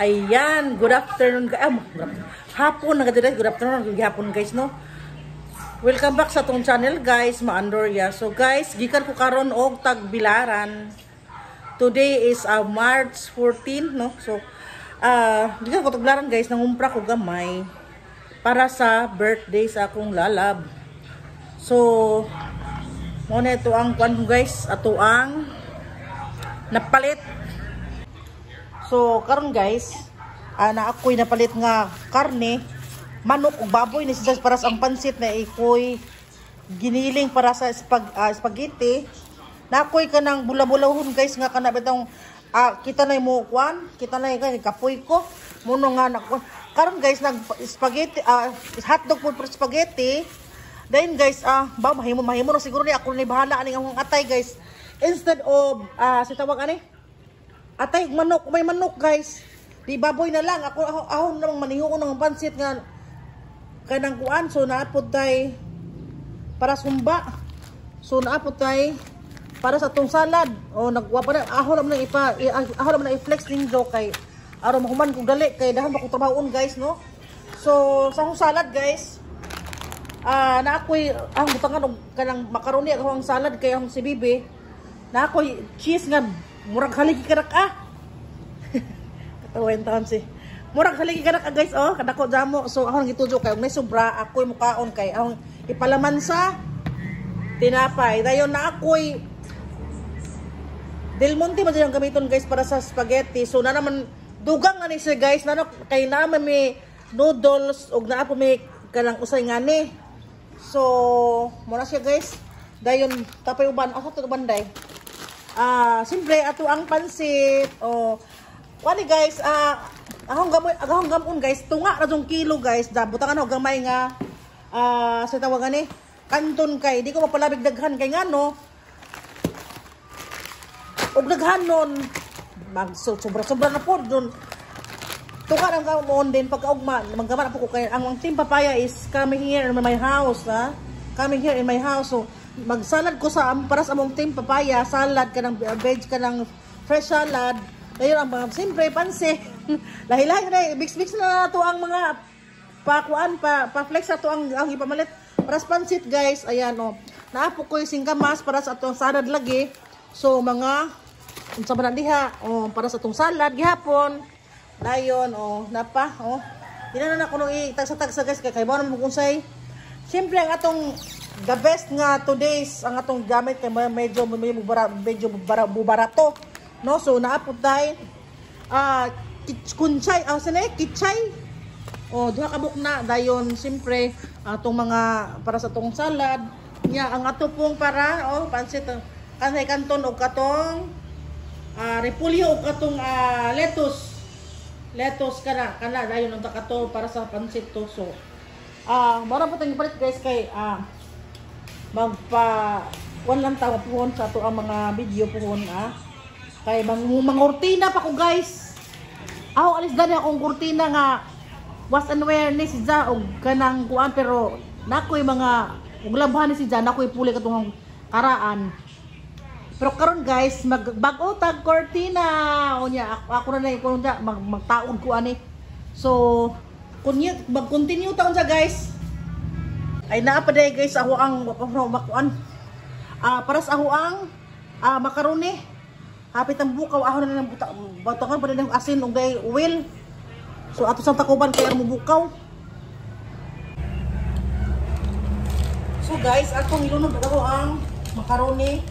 Ayan, good afternoon. gu- Ah, hapon na gadira, good afternoon, hapon guys, no? Welcome back sa tong channel guys, Maandorya. So guys, gikan ko karon og tagbilaran. Today is uh, March 14, no? So, ah, gikan ko tagbilaran guys, nangumpra ko gamay para sa birthday sa akong lalab. So, mo na ito ang kwan guys, ato ang napalit So, karon guys, ah, na ako'y napalit nga karne, manok ug baboy ni siya para sa ang pansit na ikoy giniling para sa spag, ah, spaghetti. Na ako'y kanang bula-bulahon guys nga kana bitong ah, kita na mo kwan, kita na kay kapoy ko. Muno nga na karon guys nag spaghetti ah, hotdog po for spaghetti. Then guys, ah, ba mahimo mahimo na siguro ni ako ni bahala ani ang atay guys. Instead of ah, si tawag ani Atay, manok, may manok guys. Di baboy na lang. Ako, ako, ako namang maniho ko ng pansit nga kanang kuan. So, naapod tay para sumba. So, naapod tay para sa tong salad. O, nagwa pa na. Ako naman na ipa, i- ako naman na i-flex ninyo kay araw mahuman kong dali. Kay dahan ba kong trabahoon guys, no? So, sa akong salad guys, Ah, na ako'y ang butangan og kanang macaroni ako ang salad kay ang si Bibi. Na ako'y cheese nga murag haligi kanak ah. Katawain taon si. Murag haligi kanak ah guys oh, kadako jamo. So ako gitujo kay may sobra ako'y mukaon kay akong ipalaman sa tinapay. Dayon na ako'y Del Monte man yung gamiton guys para sa spaghetti. So na naman dugang nga ni siya guys na kay naman may noodles og naa po may kanang usay nga ni. So muna siya guys. Dayon tapay uban asa to banday. Ah, simple ato ang pansit. Oh. Wani guys, ah ahong gamoy ahong gamon guys, tunga ra jung kilo guys. Da butangan og gamay nga ah sa tawagan ni kanton kay di ko mapalabig daghan kay ngano og daghan nun mag so, sobra sobra na po dun tuka lang ka mo din pagka ugma maggamana po ko kay ang, ang team papaya is coming here in my house ha coming here in my house so magsalad ko sa para sa among team papaya salad ka ng veg ka ng fresh salad. Dayon ang mga siyempre panse. Lahi-lahi na mix mix na to ang mga pakuan pa pa flex ato ang ang ipamalit. Para sa pansit guys ayan oh. Naapo ko yung singkamas para sa atong salad lagi. So mga unsa man diha oh para sa atong salad gihapon. Dayon oh napa oh. Dina na kuno itagsa-tagsa guys kay kay mo naman kung say Siyempre ang atong the best nga today's ang atong gamit kay medyo medyo bubara, medyo bubara, bubarato no? So naapod tayo. Ah kit- kunchay ah sanay kitchay Oh, duha ka buk na dayon siyempre atong mga para sa tong salad. Nya ang ato pong para oh pansit oh, kanay kanton og katong ah repolyo og katong ah, lettuce. Lettuce kana kana dayon ang takato para sa pansit to so. Ah mara po tayong palit guys kay ah magpa wan lang tawa pohon sa ato ang mga video pohon ah. Kay mang mangurtina pa ko guys. Ako alis dali akong kurtina nga was and ni si Ja og kanang kuan pero nakoy mga ug labhan ni si Ja nakoy puli katong karaan. Pero karon guys mag bag-o tag cortina. Unya ako, ako na lang kun ja mag magtaod ko ani. So kunya mag continue taon sa guys ay naa pa day guys ako ang makuan ah para sa ako ang ah, makaroni. Hapit ang bukaw ako na buta batangan pa ng asin ug day so ato sa takuban kaya mo bukaw. So guys atong ilunod ako ang makaroni.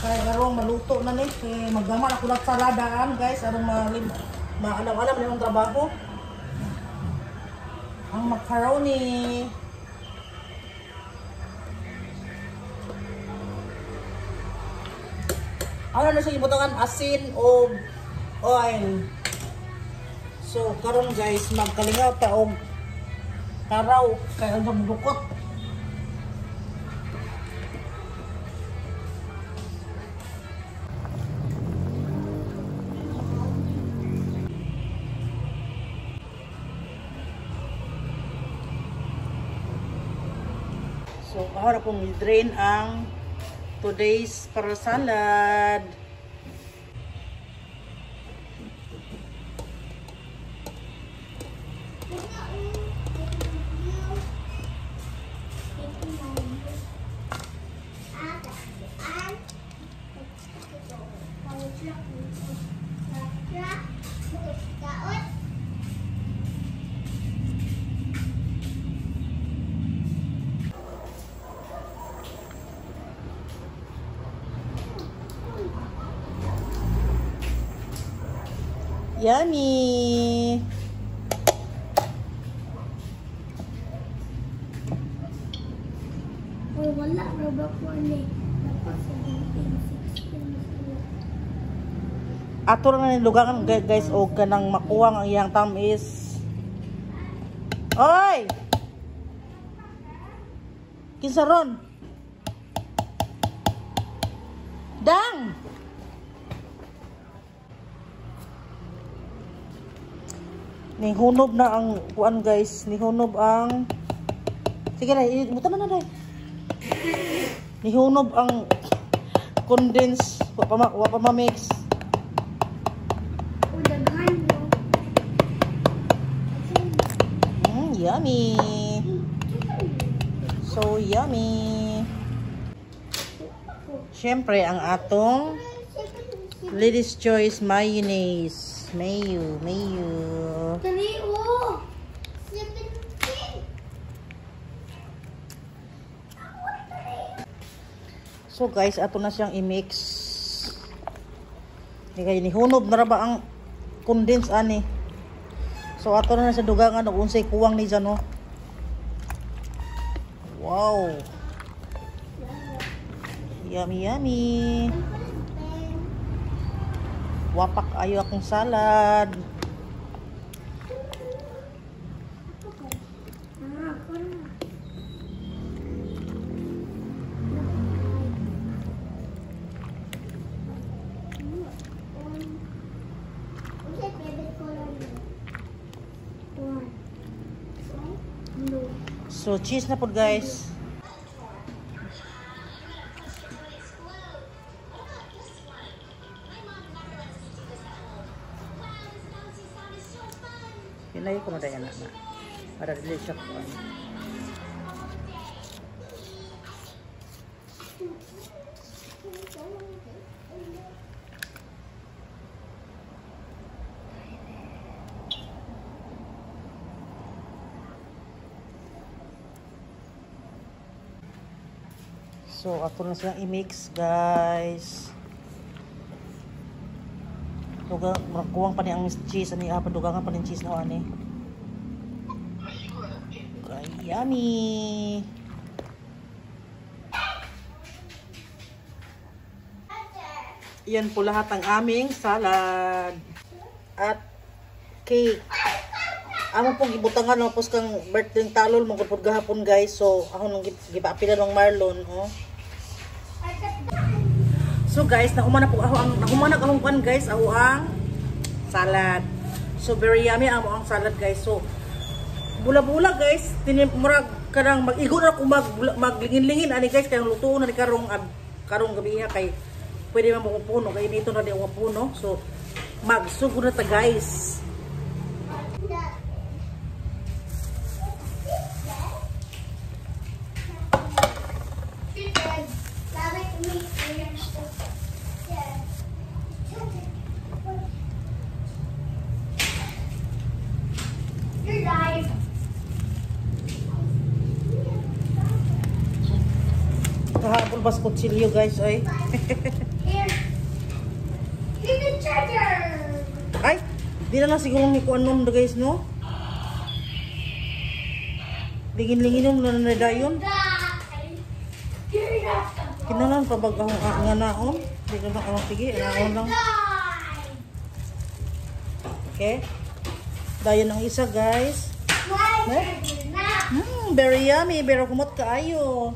Kaya karong maluto na ni. Kay magdama ako lang saladaan guys. Arong malim maalam-alam na yung trabaho. Ang macaroni ano na siya ibutangan? Asin o oil. So karon guys magkalingaw ta og karaw kay ang bukot So, ako na pong drain ang today's para salad. Yummy! Uy, wala. Mo ni. Dapat 17, 16. Ato na nilugangan gu- guys o kanang makuwang ang iyang tamis. Oy! Kinsa ron? Dang! Nihunob na ang kuan guys, nihunob ang Sige na, imutan na na dai. Nihunob ang condense, wa pa wa pa ma-mix. Mm, yummy. So yummy. Siyempre, ang atong Lady's Choice Mayonnaise. Mayo, mayo. Dali, o. 17. So guys, ato na siyang i-mix. Ni kay ni hunob na ba ang condense ani. So ato na na sa dugangan og unsay kuwang ni dyan, no? Wow. Yummy, yummy. Wapak ayo akong salad. So cheese na pod guys. Hinay ko na dayan na. Para dili siya kuan. So ato na silang i-mix guys. Duga, kuwang pa ni ang cheese ani apa dugangan pa ni cheese na ani. Yummy. Yan po lahat ang aming salad. At cake. Amo pong ibutangan no pos kang birthday talol mong gud gahapon guys. So ako nung gipapila ng Marlon, oh. So guys, nakumana po ako ang nakumana akong pan guys, ako ang salad. So very yummy ang ang salad guys. So bula-bula guys, tinimurag kanang mag-igo na mag maglingin-lingin ani guys kay lutuon na ni karong karong gabi ha kay pwede man mo puno kay dito na di ako puno. So magsugod na ta guys. Kahabol bas kutsilyo guys ay. Here. Here's the charger. ay, di na lang siguro ni kuan nun guys no. Lingin-lingin yung nanadayon. Die. You're not the Kinalan pa bag ang ang nga naon. Di ka na awang sige, naon lang. Okay. Dayon ang isa guys. Eh? Hmm, very yummy, pero kumot kaayo.